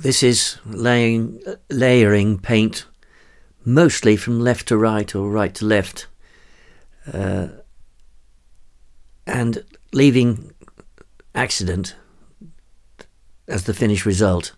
this is laying, layering paint mostly from left to right or right to left, uh, and leaving accident as the finished result.